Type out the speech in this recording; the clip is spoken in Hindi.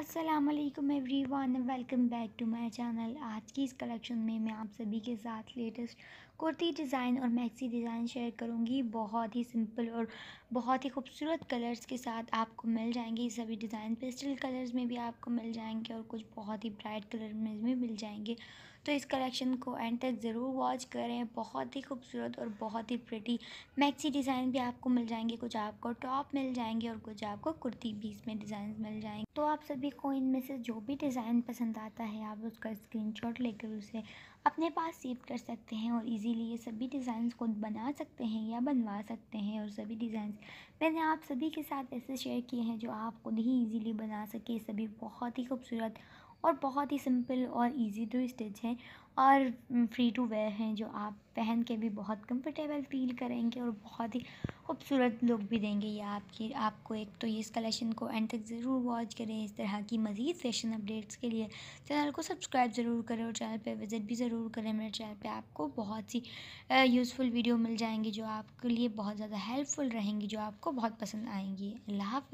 अस्सलाम everyone welcome back to my channel आज की इस कलेक्शन में मैं आप सभी के साथ लेटेस्ट कुर्ती डिज़ाइन और मैक्सी डिज़ाइन शेयर करूँगी। बहुत ही सिंपल और बहुत ही खूबसूरत कलर्स के साथ आपको मिल जाएँगे। ये सभी डिज़ाइन पेस्टल कलर्स में भी आपको मिल जाएँगे और कुछ बहुत ही ब्राइट कलर में भी मिल जाएँगे। तो इस कलेक्शन को एंड तक ज़रूर वॉच करें। बहुत ही खूबसूरत और बहुत ही प्रिटी मैक्सी डिज़ाइन भी आपको मिल जाएँगे। कुछ आपको टॉप मिल जाएँगे और कुछ आपको कुर्ती भी इसमें डिज़ाइन मिल जाएँगे। तो आप सभी को इनमें से जो भी डिज़ाइन पसंद आता है, आप उसका स्क्रीनशॉट लेकर उसे अपने पास सेव कर सकते हैं और इजीली ये सभी डिज़ाइंस खुद बना सकते हैं या बनवा सकते हैं और सभी डिज़ाइंस मैंने आप सभी के साथ ऐसे शेयर किए हैं जो आप खुद ही इजीली बना सके। सभी बहुत ही खूबसूरत और बहुत ही सिंपल और इजी टू स्टिच है। और फ्री टू वेयर हैं जो आप पहन के भी बहुत कंफर्टेबल फील करेंगे और बहुत ही खूबसूरत लुक भी देंगे ये आपकी, आपको एक तो इस कलेक्शन को एंड तक ज़रूर वॉच करें इस तरह की मज़ीद फ़ैशन अपडेट्स के लिए। चैनल को सब्सक्राइब ज़रूर करें और चैनल पे विज़िट भी ज़रूर करें। मेरे चैनल पे आपको बहुत सी यूज़फुल वीडियो मिल जाएँगी जो आपके लिए बहुत ज़्यादा हेल्पफुल रहेंगी, जो आपको बहुत पसंद आएँगी। अल्लाह हाफ़